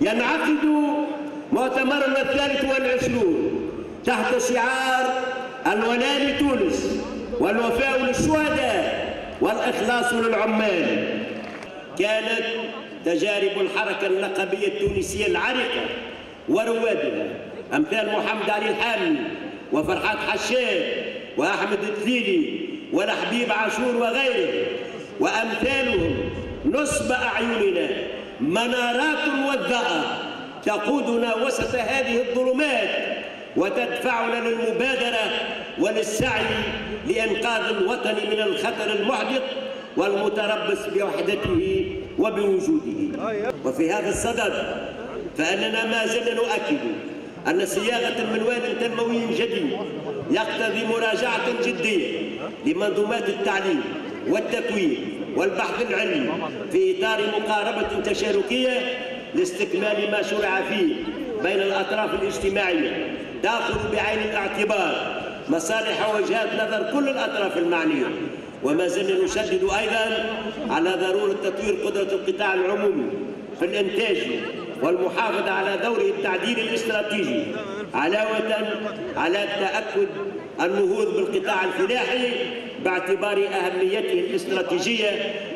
ينعقد مؤتمرنا الثالث والعشرون تحت شعار الولاء لتونس والوفاء للشهداء والإخلاص للعمال. كانت تجارب الحركة النقبية التونسية العريقة وروادها أمثال محمد علي الحامي وفرحات حشاد وأحمد التليلي والحبيب عاشور وغيره وأمثالهم نصب أعيننا. منارات وذاء تقودنا وسط هذه الظلمات وتدفعنا للمبادرة وللسعي لإنقاذ الوطن من الخطر المحدق والمتربص بوحدته وبوجوده. وفي هذا الصدد فإننا ما زلنا نؤكد أن صياغة المنوال التنموي الجديد يقتضي مراجعة جدية لمنظومات التعليم والتكوين والبحث العلمي في إطار مقاربة تشاركية لاستكمال ما شرع فيه بين الأطراف الاجتماعية تأخذ بعين الاعتبار مصالح ووجهات نظر كل الأطراف المعنية. وما زلنا نشدد أيضا على ضرورة تطوير قدرة القطاع العمومي في الإنتاج والمحافظة على دوره التعديلي الاستراتيجي علاوة على تأكد النهوض بالقطاع الفلاحي باعتبار أهميته الاستراتيجية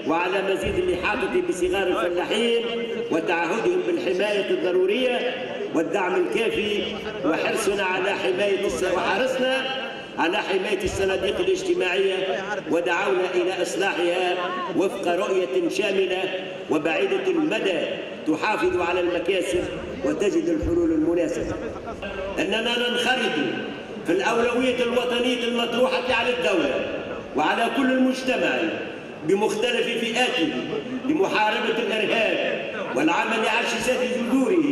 وعلى مزيد الإحاطة بصغار الفلاحين وتعهدهم بالحماية الضرورية والدعم الكافي وحرصنا على حماية وحرصنا على حماية الصناديق الاجتماعية ودعونا إلى إصلاحها وفق رؤية شاملة وبعيدة المدى تحافظ على المكاسب وتجد الحلول المناسبة. أننا ننخرط في الأولوية الوطنية المطروحة على الدولة وعلى كل المجتمع بمختلف فئاته لمحاربة الإرهاب والعمل على شسات جذوره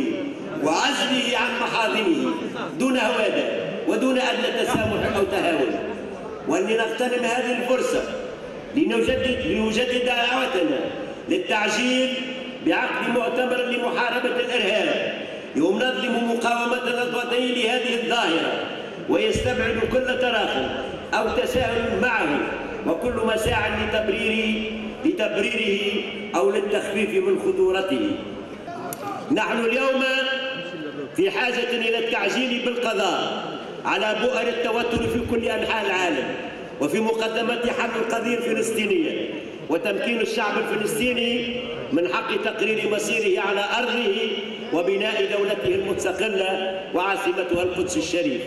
وعزله عن محاضنه دون هوادة ودون أدنى تسامح أو وأن نغتنم هذه الفرصة لنجدد لنجدد دعوتنا للتعجيل بعقد مؤتمر لمحاربة الإرهاب. ينظم مقاومة الوطنية لهذه الظاهرة ويستبعد كل تراخي أو تساهل معه وكل مساع لتبريره لتبريره أو للتخفيف من خطورته. نحن اليوم في حاجة إلى التعجيل بالقضاء على بؤر التوتر في كل أنحاء العالم. وفي مقدمة حل القضية الفلسطينية وتمكين الشعب الفلسطيني من حق تقرير مصيره على أرضه وبناء دولته المستقلة وعاصمتها القدس الشريف.